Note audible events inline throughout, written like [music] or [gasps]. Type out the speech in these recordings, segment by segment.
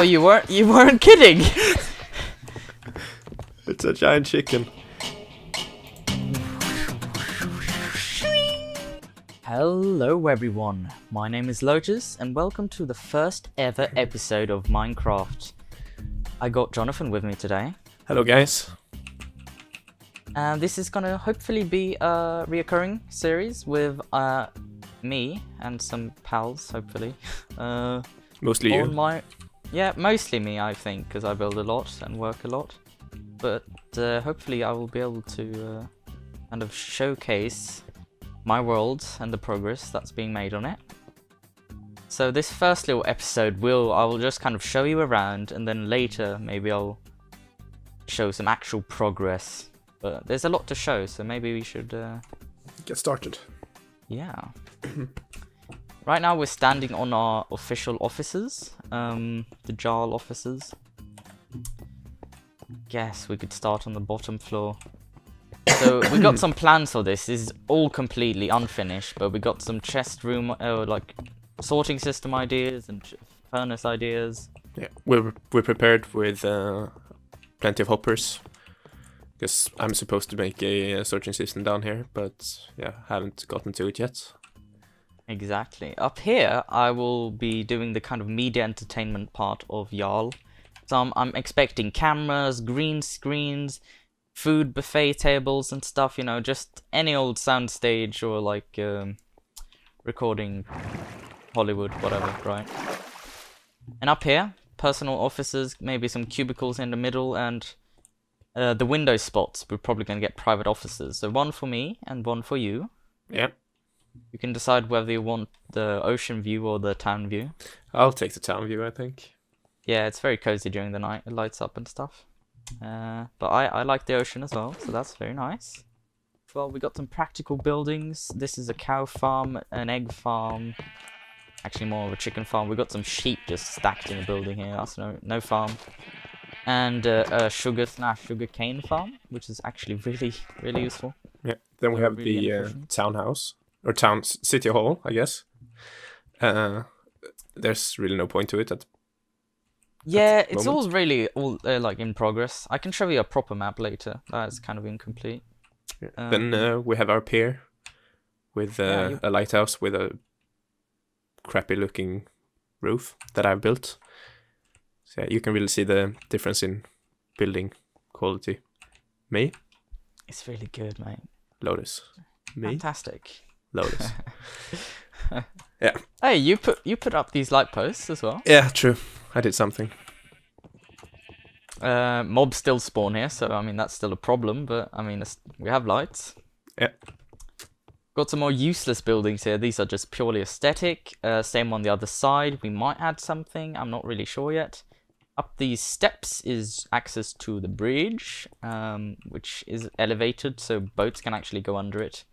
so you weren't you weren't kidding. It's a giant chicken. Hello everyone, my name is Lotus and welcome to the first ever episode of Minecraft. I got Jonathan with me today. Hello, guys. And this is gonna hopefully be a reoccurring series with uh, me and some pals, hopefully. Uh, Mostly on you. my yeah, mostly me, I think, because I build a lot and work a lot. But uh, hopefully, I will be able to uh, kind of showcase my world and the progress that's being made on it. So this first little episode will I will just kind of show you around, and then later maybe I'll show some actual progress. But there's a lot to show, so maybe we should. Uh, Get started. yeah. [clears throat] right now we're standing on our official offices, um, the Jarl offices. Guess we could start on the bottom floor. So we got [coughs] some plans for this. This is all completely unfinished, but we got some chest room, uh, like sorting system ideas and furnace ideas. Yeah, we're we're prepared with uh, plenty of hoppers. Because I'm supposed to make a, sorting system down here, but yeah, haven't gotten to it yet. Exactly. Up here, I will be doing the kind of media entertainment part of Jarl. So I'm, I'm expecting cameras, green screens, food buffet tables and stuff, you know, just any old soundstage or like um, recording Hollywood, whatever, right? And up here, personal offices, maybe some cubicles in the middle, and uh, the window spots. We're probably going to get private offices. So one for me and one for you. Yeah, You can decide whether you want the ocean view or the town view. I'll take the town view, I think. Yeah, it's very cozy during the night. It lights up and stuff. Uh, but I, I like the ocean as well, so that's very nice. Well, we got some practical buildings. This is a cow farm, an egg farm. Actually, more of a chicken farm. We got some sheep just stacked in a building here. That's no no farm. And uh, a sugar slash sugar cane farm, which is actually really really useful. Yeah. Then we have really the uh, townhouse or town city hall, I guess. Uh, there's really no point to it. At, Yeah, the it's all really all uh, like in progress. I can show you a proper map later. That's kind of incomplete. Um, then uh, we have our pier with uh, Yeah, you- a lighthouse with a crappy looking roof that I've built. So yeah, you can really see the difference in building quality. Me, It's really good, mate. Lotus. Me, Fantastic. Lotus. [laughs] Yeah. Hey, you put you put up these light posts as well. yeah, true. I did something. Uh, mobs still spawn here, so I mean that's still a problem. But I mean we have lights. Yeah. Got some more useless buildings here. These are just purely aesthetic. Uh, same on the other side. We might add something. I'm not really sure yet. Up these steps is access to the bridge, um, which is elevated, so boats can actually go under it.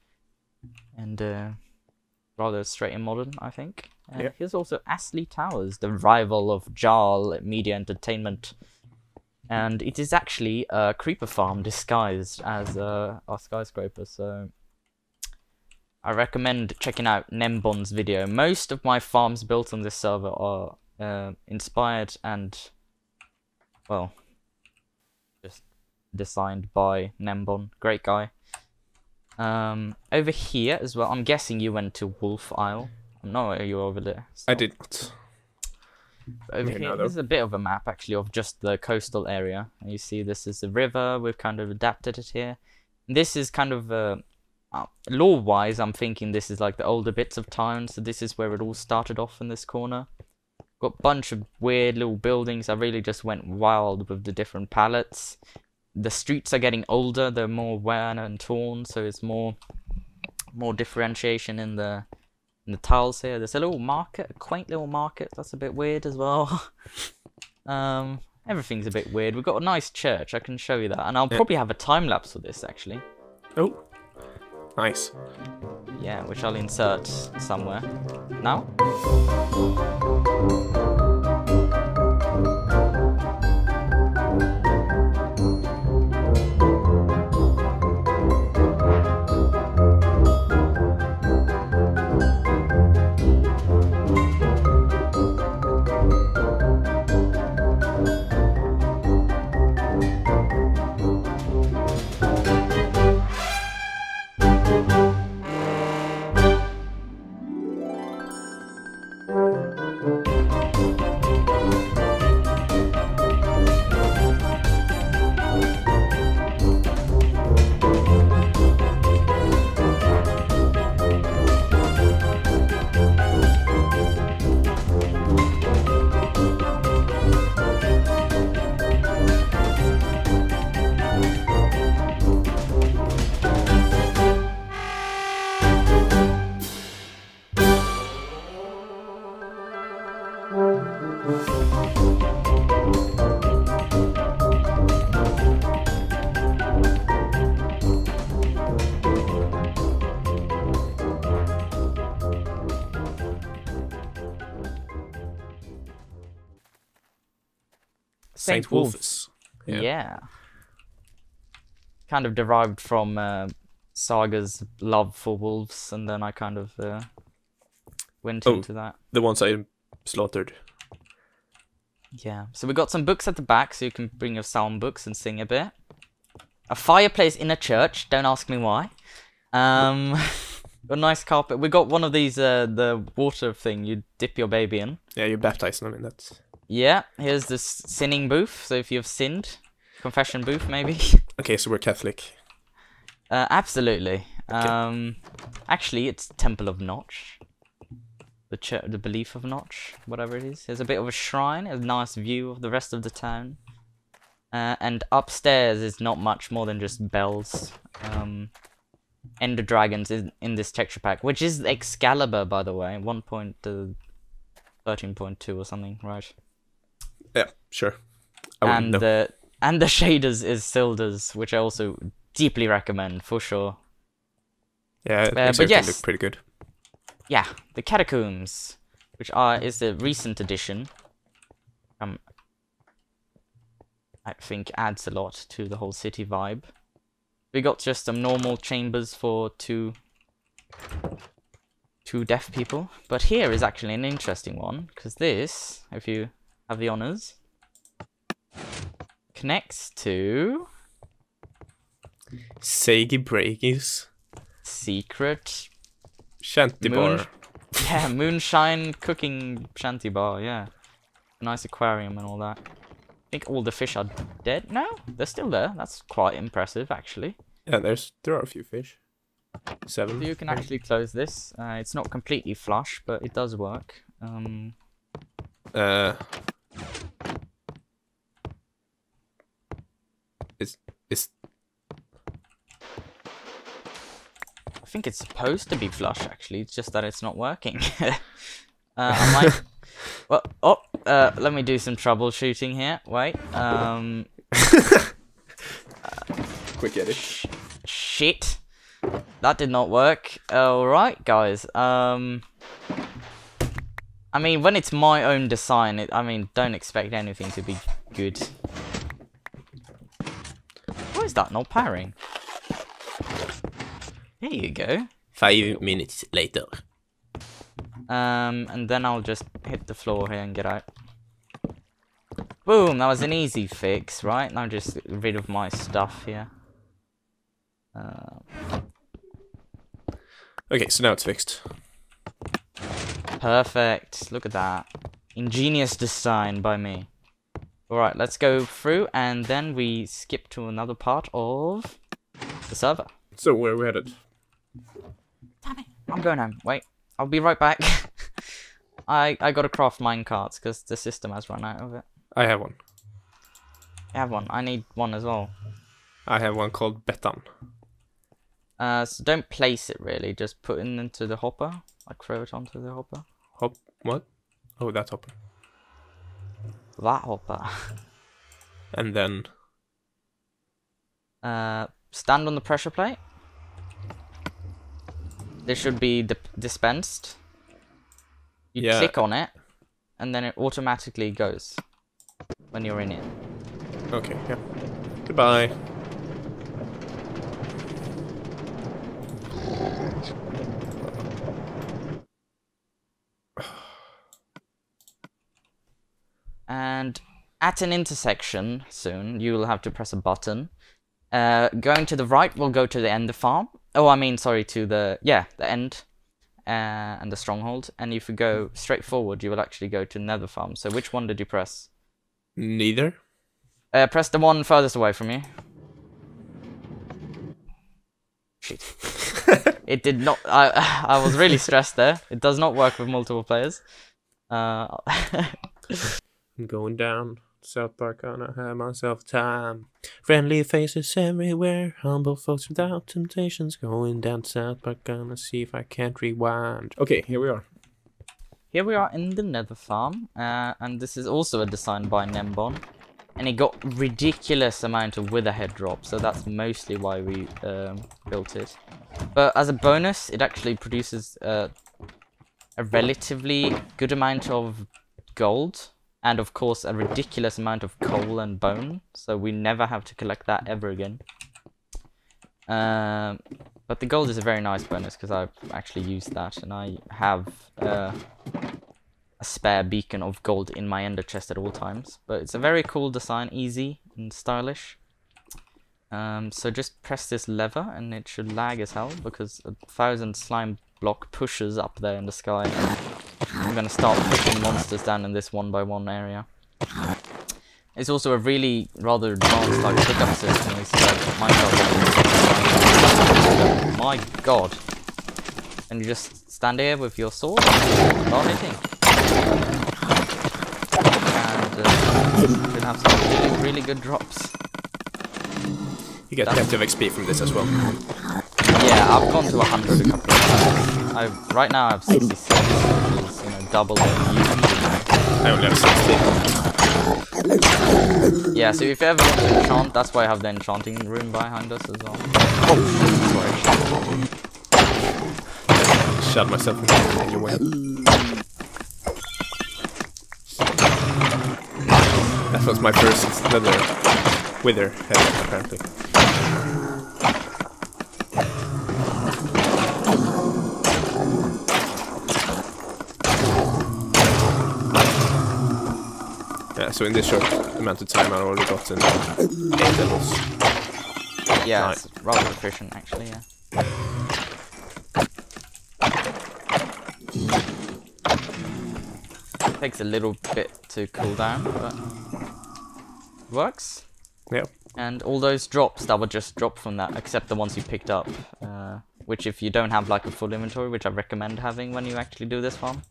And uh, rather straight and modern, I think. And Yeah. here's also Astley Towers, the rival of Jarl Media Entertainment. And it is actually a creeper farm disguised as uh, a skyscraper, so I recommend checking out gnembon's video. Most of my farms built on this server are uh, inspired and, well, just designed by Nembon. Great guy. Um, over here as well, I'm guessing you went to Wolf Isle. No, you were over there. I did not. Over Yeah, here, no, this is a bit of a map actually of just the coastal area. And you see this is the river. We've kind of adapted it here. This is kind of uh, uh, lore-wise. I'm thinking this is like the older bits of town. So this is where it all started off in this corner. Got a bunch of weird little buildings. I really just went wild with the different palettes. The streets are getting older. They're more worn and torn. So it's more more differentiation in the in the tiles here. There's a little market, a quaint little market. That's a bit weird as well. [laughs] um, everything's a bit weird. We've got a nice church. I can show you that, and I'll Yeah. probably have a time lapse for this actually. Oh, nice. Yeah, which I'll insert somewhere. Now. Saint Wolfus. Yeah. Yeah. Kind of derived from uh, Saga's love for wolves, and then I kind of uh, went Oh. into that. The ones I slaughtered. Yeah. So we've got some books at the back, so you can bring your psalm books and sing a bit. A fireplace in a church. Don't ask me why. Um, [laughs] a nice carpet. We got one of these, uh, the water thing you dip your baby in. Yeah, you baptize them in that. Yeah. Here's the sinning booth. So if you've sinned, confession booth maybe. [laughs] Okay, so we're Catholic. Uh, absolutely. Um, actually, it's Temple of Notch. The ch- the belief of Notch, whatever it is. There's a bit of a shrine, a nice view of the rest of the town. Uh, and upstairs is not much more than just bells. Um, Ender dragons in, in this texture pack, which is Excalibur, by the way, 1.13.2 or something, right? Yeah, sure. I and know. the and the shaders is Sildur's, which I also deeply recommend for sure. yeah, it uh, makes but yes. look pretty good. Yeah, the catacombs, which are is the recent addition. Um, I think adds a lot to the whole city vibe. We got just some normal chambers for two two deaf people, but here is actually an interesting one because this, if you have the honors, connects to Seigi Breakis. secret Shanty Moon- bar. [laughs] Yeah, moonshine cooking shanty bar, yeah. Nice aquarium and all that. I think all the fish are dead now? They're still there. That's quite impressive, actually. Yeah, there's there are a few fish. Seven. So you can actually close this. Uh, it's not completely flush, but it does work. Um, Uh, it's it's I think it's supposed to be flush, actually. It's just that it's not working. [laughs] uh, I might... [laughs] well, oh, uh, let me do some troubleshooting here. Wait. Um, [laughs] quick edit. Sh- shit. That did not work. Alright, guys. Um. I mean, when it's my own design, it, I mean, don't expect anything to be good. Why is that not powering? There you go. Five minutes later. Um, and then I'll just hit the floor here and get out. Boom, that was an easy fix, right? Now I'm just rid of my stuff here. Uh, Okay, so now it's fixed. Perfect. Look at that. Ingenious design by me. Alright, let's go through and then we skip to another part of the server. So where are we headed? Damn it. I'm going home. Wait. I'll be right back. [laughs] I I gotta craft mine carts because the system has run out of it. I have one. I have one. I need one as well. I have one called Betan. Uh, so don't place it really. Just put it into the hopper. Like throw it onto the hopper. Hop what? Oh that hopper. That hopper. [laughs] And then Uh, stand on the pressure plate. This should be dip- dispensed. You Yeah. click on it, and then it automatically goes when you're in it. okay, yeah. Goodbye. And at an intersection soon, you will have to press a button. Uh, going to the right will go to the end of farm. Oh, I mean, sorry, to the yeah, the end, uh, and the stronghold. And if you go straight forward, you will actually go to Nether farm. So which one did you press? Neither. Uh, press the one furthest away from you. Shit. [laughs] it did not. I [sighs] I was really stressed there. It does not work with multiple players. [laughs] I'm going down South Park, gonna have myself time. Friendly faces everywhere, humble folks without temptations. Going down South Park, gonna see if I can't rewind. Okay, here we are. here we are in the Nether farm, uh, and this is also a design by gnembon, and it got ridiculous amount of witherhead drop, so that's mostly why we um, built it. But as a bonus, it actually produces uh, a relatively good amount of gold, and of course a ridiculous amount of coal and bone, so we never have to collect that ever again. Um, but the gold is a very nice bonus because I've actually used that and I have uh, a spare beacon of gold in my ender chest at all times. But it's a very cool design, easy and stylish. Um, so just press this lever and it should lag as hell because a thousand slime block pushes up there in the sky. I'm gonna start pushing monsters down in this one by one area. It's also a really rather advanced like pickup system. It's like Minecraft. My god. And you just stand here with your sword and start hitting. And uh, you can have some really, really good drops. You get plenty of XP from this as well. Yeah, I've gone to 100 a couple of times. I right now I have 66, double usually I only have 60. Yeah, so if you ever want to enchant, that's why I have the enchanting room behind us as well. Oh, sorry. Shut myself in your way. That was my first nether wither head, apparently. So in this short amount of time I already gotten eight levels. Yeah, it's rather efficient actually, yeah. Takes a little bit to cool down, but works. Yep. And all those drops that would just drop from that, except the ones you picked up, uh, which if you don't have like a full inventory, which I recommend having when you actually do this farm,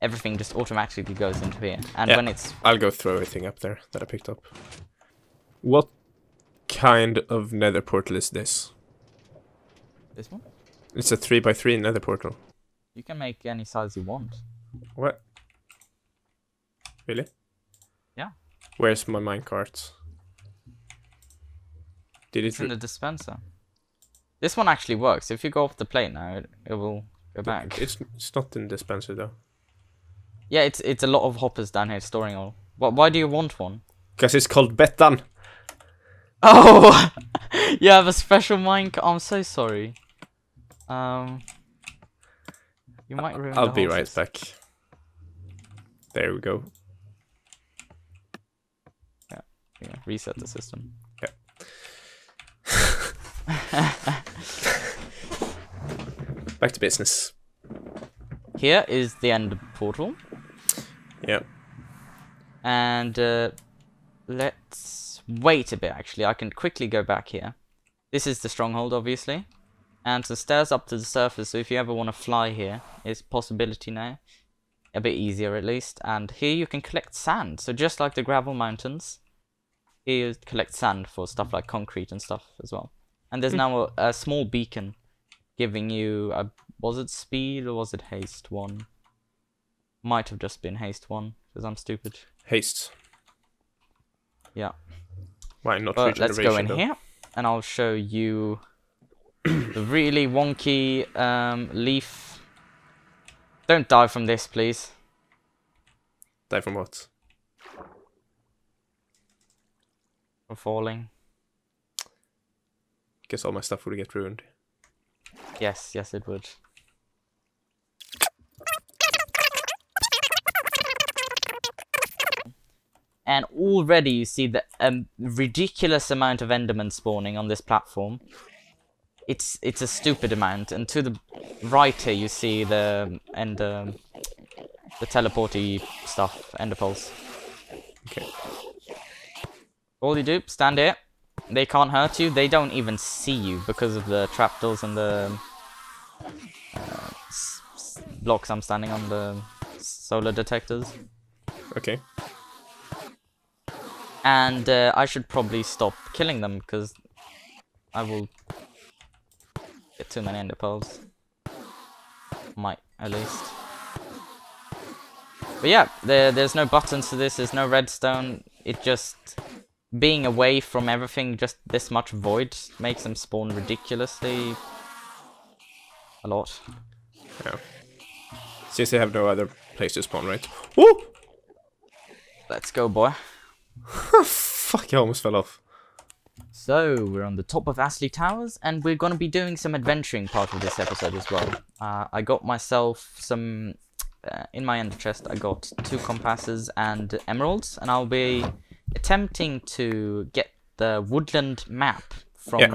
everything just automatically goes into here. And Yeah. when it's I'll go through everything up there that I picked up. What kind of nether portal is this? this one, It's a 3x3 nether portal. you can make any size you want. What? Really? Yeah. Where's my minecart? Did it? It's in the dispenser. This one actually works. If you go off the plate now, it, it will go back. It's it's not in the dispenser though. Yeah, it's it's a lot of hoppers down here storing all. What? Why do you want one? Cause it's called Betan. Oh, [laughs] you have a special mine. I'm so sorry. Um, you might ruin. I'll be right system. back. There we go. Yeah, yeah. reset the system. Yeah. [laughs] [laughs] Back to business. Here is the end portal, Yep. and uh, let's wait a bit. Actually, I can quickly go back here. This is the stronghold, obviously, and the stairs up to the surface. So if you ever want to fly here, it's a possibility now. A bit easier at least. And here you can collect sand. So just like the gravel mountains, here you collect sand for stuff like concrete and stuff as well. And there's now a, a small beacon giving you a was it speed or was it haste one? Might have just been haste one because I'm stupid. Haste. Yeah. Why not But let's go in though? here and I'll show you [coughs] the really wonky um, leaf. Don't die from this, please. Die from what? From falling. Guess all my stuff would get ruined. Yes, yes, it would. And already you see the um, ridiculous amount of Endermen spawning on this platform. It's it's a stupid amount. And to the right here you see the and um, the teleporty stuff, Ender Pearls. Okay. All you do, stand here. They can't hurt you. They don't even see you because of the trapdoors and the uh, blocks I'm standing on, the solar detectors. Okay. And uh, I should probably stop killing them because I will get too many ender pearls. Might, at least. But yeah, there there's no buttons to this. There's no redstone. It just being away from everything, just this much void makes them spawn ridiculously a lot. Yeah. Since they have no other place to spawn, right? Woo! Let's go, boy. [laughs] Fuck, I almost fell off. So, we're on the top of Astley Towers, and we're going to be doing some adventuring part of this episode as well. Uh, I got myself some... Uh, in my ender chest, I got two compasses and emeralds, and I'll be attempting to get the woodland map from Yeah.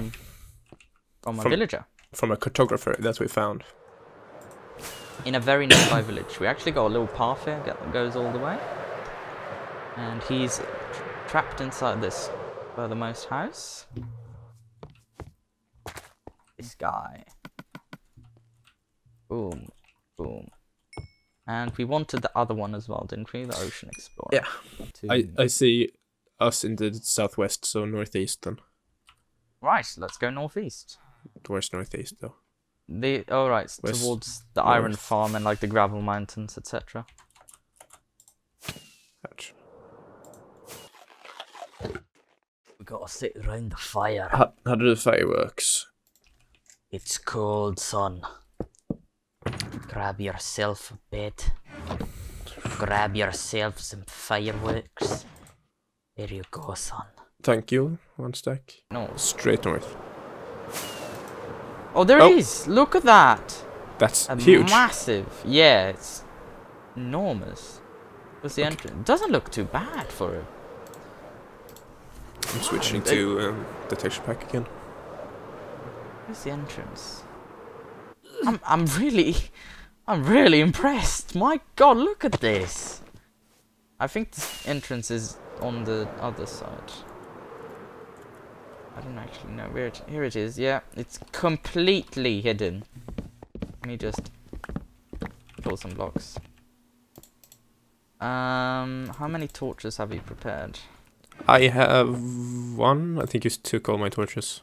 from a From- villager From a cartographer that we found. in a very nearby village. We actually got a little path here that goes all the way, and he's trapped inside this furthermost house. This guy. Boom, boom. And we wanted the other one as well, didn't we? The Ocean Explorer. Yeah. To- I, I see us in the southwest, so northeast then. Right, let's go northeast. Towards northeast though. The oh right, West, towards the iron farm and like the gravel mountains, etc. Ouch. We gotta sit around the fire. How, how do the fireworks? It's cold, son. Grab yourself a bed. Grab yourself some fireworks. There you go, son. Thank you, one stack. No. Straight north. Oh, there Oh. it is! Look at that! That's A huge. massive. Yeah, it's enormous. What's the entrance? Doesn't look too bad for it. I'm switching to um, the texture pack again. Where's the entrance? I'm I'm really I'm really impressed. My god, look at this. I think the entrance is on the other side. I don't actually know where it here it is, yeah. It's completely hidden. Let me just pull some blocks. Um how many torches have you prepared? I have one. I think you took all my torches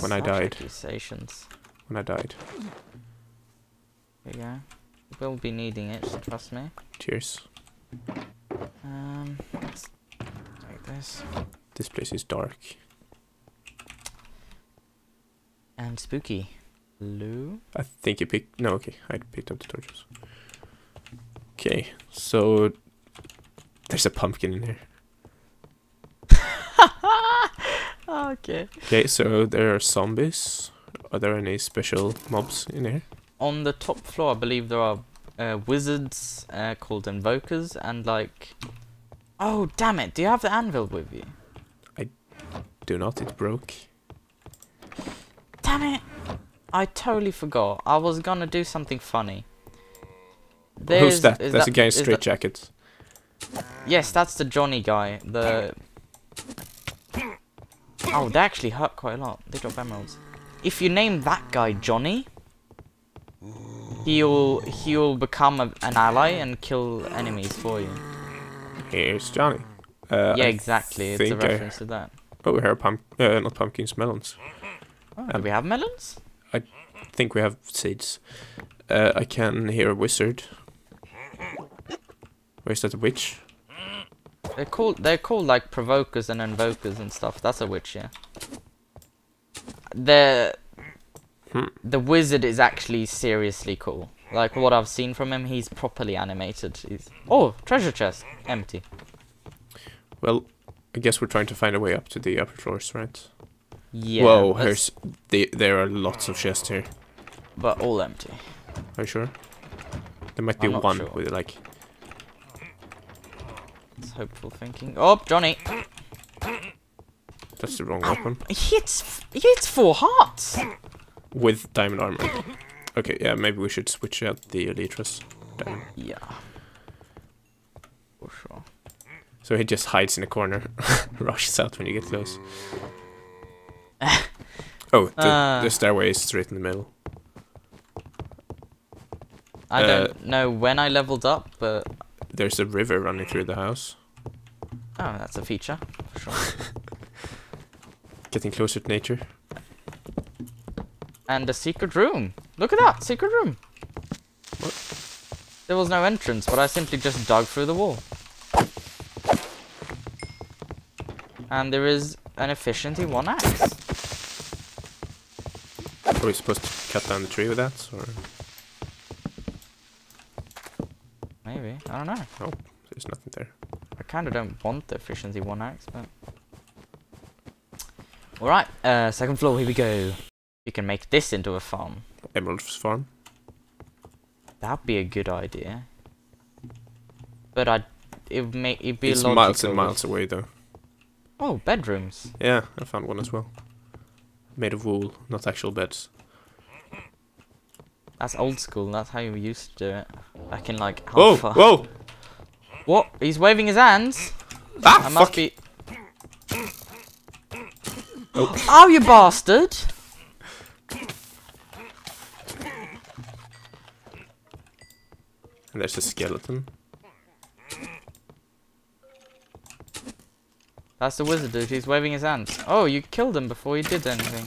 When I died. Accusations. when I died. There you go. We'll be needing it, trust me. Cheers. Um, let's take this. This place is dark. And spooky. Blue. I think you picked. No, okay. I picked up the torches. Okay, so there's a pumpkin in here. [laughs] okay. Okay, so there are zombies. Are there any special mobs in here? On the top floor, I believe there are uh, wizards uh, called invokers, and like. Oh damn it! Do you have the anvil with you? I do not. It broke. Damn it! I totally forgot. I was gonna do something funny. Who's that? that? is That's a guy in is straight that- jacket. Yes, that's the Johnny guy. The oh, they actually hurt quite a lot. They drop emeralds. If you name that guy Johnny, he'll he'll become a, an ally and kill enemies for you. Here's Johnny. Uh, yeah, exactly. It's a think I- reference to that. Oh, we have pump. Uh, not pumpkins, melons. Oh, do we have melons? I think we have seeds. Uh, I can hear a wizard. Where's that witch? They're called they're called like provokers and invokers and stuff. That's a witch, yeah. The Hmm. the wizard is actually seriously cool. Like what I've seen from him, he's properly animated. He's oh treasure chest empty. Well, I guess we're trying to find a way up to the upper floors, right? Yeah. Whoa, let's- the, there are lots of chests here. but all empty. Are you sure? There might be one sure. with like. Hopeful thinking. Oh, Johnny, That's the wrong weapon. he hits he hits four hearts. With diamond armor. Okay, yeah, maybe we should switch out the elytras. Diamond. Yeah. For sure. So he just hides in a corner, [laughs] rushes out when you get close. [laughs] oh, the, Uh. the stairway is straight in the middle. I Uh, don't know when I leveled up, but There's a river running through the house. Oh, that's a feature for sure. [laughs] Getting closer to nature. And a secret room. Look at that secret room. There was no entrance, but I simply just dug through the wall. And there is an efficiency one axe. Are we supposed to cut down the tree with that? Or Maybe. I don't know. Oh, there's nothing there. I kind of don't want the efficiency one axe, but. Alright, uh, second floor, here we go. You can make this into a farm. Emerald's farm. That'd be a good idea. But I'd. It would make it'd be It's miles and miles away though. Oh, bedrooms. Yeah, I found one as well. Made of wool, not actual beds. That's old school. That's how you used to do it. Back in like Whoa! Whoa! What? He's waving his hands. Ah! I must fuck! be. Oh, you bastard! And there's a skeleton. That's the wizard dude. He's waving his hands. Oh, you killed him before he did anything.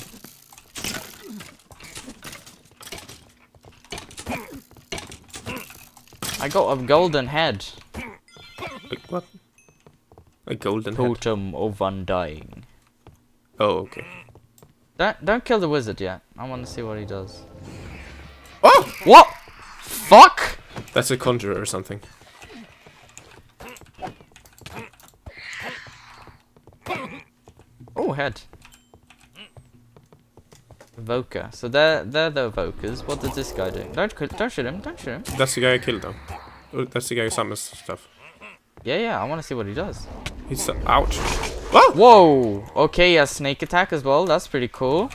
I got a golden head. Wait, what? A golden head. Totem of undying. Oh, okay. Don't don't kill the wizard yet. I want to see what he does. Oh! What? Fuck! That's a conjurer or something. Oh, head. Evoker. So they're they're the evokers. What does this guy do? Don't don't shoot him. Don't shoot him. That's the guy I killed though. That's the guy who summons stuff. Yeah, yeah. I want to see what he does. He's uh, ouch. Whoa! Whoa. Okay, he has snake attack as well. That's pretty cool.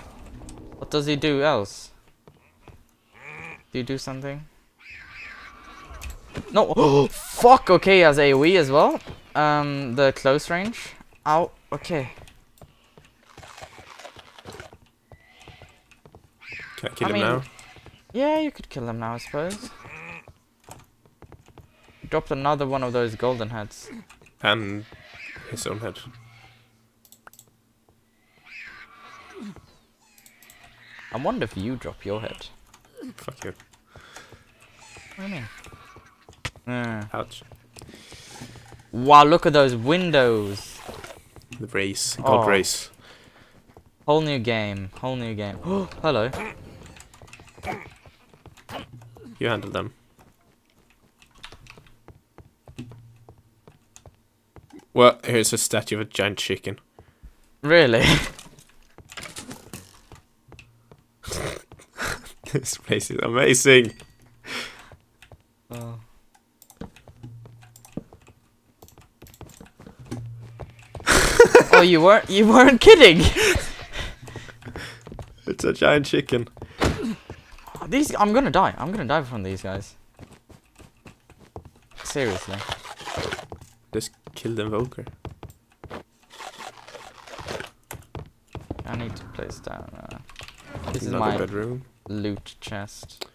What does he do else? Do you do something? No. [gasps] Fuck. Okay, he has AOE as well. Um, the close range. Ow. Okay. Can I kill I him mean- now? Yeah, you could kill him now, I suppose. Dropped another one of those golden heads. And his own head. I wonder if you drop your head. Fuck you. What do you mean? Uh, Ouch. wow, look at those windows. The race. God Oh. race. Whole new game. Whole new game. Oh, [gasps] hello. You handle them. Well, here's a statue of a giant chicken. Really? [laughs] this place is amazing. Oh. oh, you weren't you weren't kidding. [laughs] It's a giant chicken. These I'm gonna die. I'm gonna die from these guys. Seriously. Just kill the invoker. I need to place down. Uh, this is my bedroom. loot chest.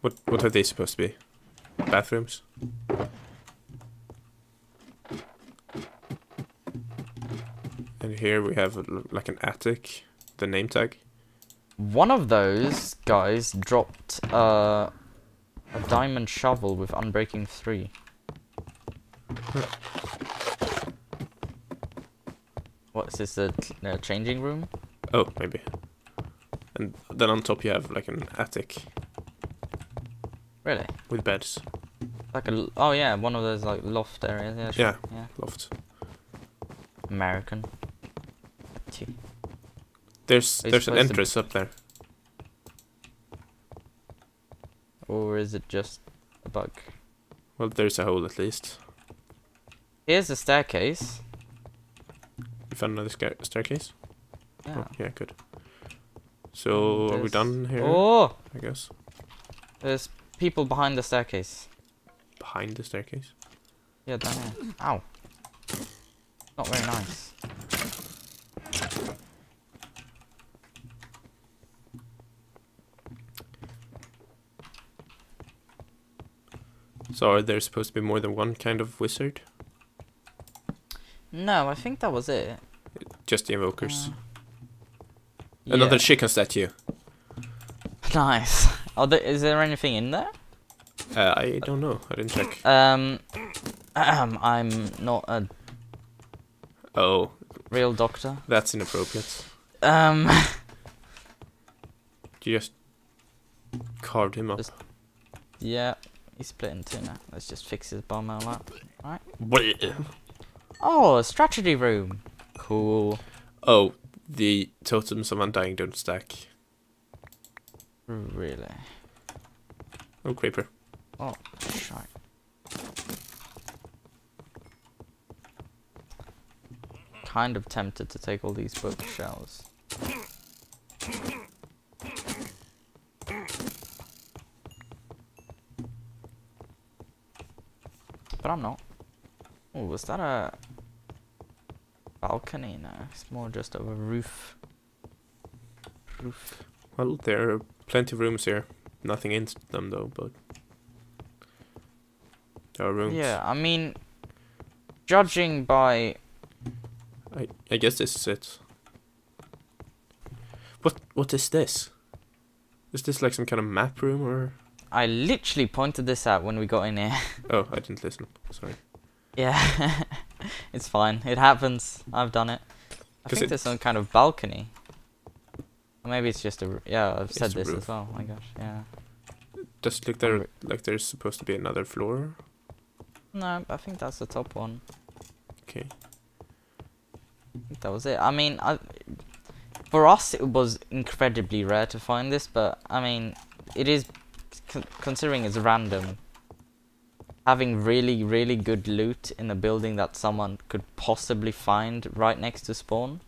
What what are they supposed to be? Bathrooms? And here we have l like an attic, the name tag. One of those guys dropped uh, a diamond shovel with Unbreaking 3. what is this, a t- uh, changing room? Oh, maybe. And then on top you have like an attic Really? with beds. Like a oh yeah, one of those like loft areas. Yeah, sure. Yeah. yeah. Loft. American. There's there's an entrance up there. Or is it just a bug? Well, there's a hole at least. Here's a staircase. You found another staircase? Yeah. Oh, yeah, good. So are we done here? Oh, I guess. there's people behind the staircase. Behind the staircase. Yeah, down here. Ow. Not very nice. So are there supposed to be more than one kind of wizard? No, I think that was it. Just the invokers. Uh, Another yeah. chicken statue. [laughs] Nice. Oh, th is there anything in there? Uh, I don't know. I didn't check. Um, I'm not a Oh, real doctor. that's inappropriate. Um, [laughs] You just carved him up. Just- yeah, he's split in two now. Let's just fix his bomb out like that. Bleh. Oh, a strategy room. Cool. Oh, the totems of undying don't stack. Really? Oh, creeper. Oh, shite. Kind of tempted to take all these bookshelves. But I'm not. Oh, was that a balcony? No, it's more just of a roof. Roof. Well, there are plenty of rooms here. Nothing in them though, but there are rooms. Yeah, I mean, judging by I I guess this is it. What what is this? Is this like some kind of map room or? I literally pointed this out when we got in here. [laughs] Oh, I didn't listen. Sorry. yeah, [laughs] it's fine. It happens. I've done it. I think it- there's some kind of balcony. Or maybe it's just a. Yeah, I've said this as well. Oh my gosh, yeah. Does it look there like there's supposed to be another floor? No, I think that's the top one. Okay. I think that was it. I mean, I, for us, it was incredibly rare to find this, but I mean, it is con- considering it's random. Having really, really good loot in a building that someone could possibly find right next to spawn,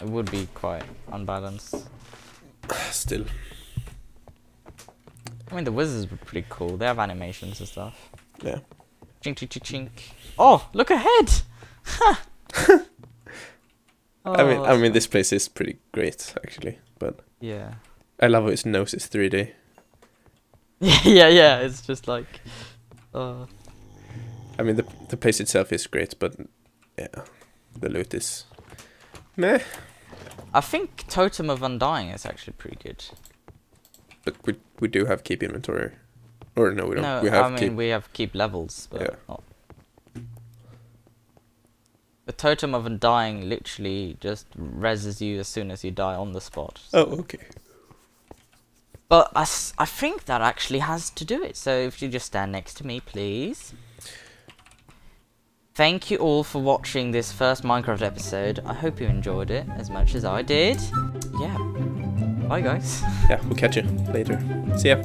it would be quite unbalanced. [sighs] Still. I mean, the wizards were pretty cool. They have animations and stuff. Yeah. Chink, chink, chink, chink. Oh, look ahead! [laughs] [laughs] I mean, Oh, I mean, this place is pretty great actually, but Yeah. I love how his nose is 3D. Yeah, yeah, yeah. It's just like, uh, I mean, the the place itself is great, but yeah, the loot is meh. I think Totem of Undying is actually pretty good. But we we do have keep inventory, or no, we don't. no, we have I mean keep. we have keep levels, but Yeah. not. The Totem of Undying literally just reses you as soon as you die on the spot. Oh, okay. But I, I think that actually has to do it. So if you just stand next to me, please. Thank you all for watching this first Minecraft episode. I hope you enjoyed it as much as I did. Yeah. Bye, guys. Yeah, we'll catch you later. See ya.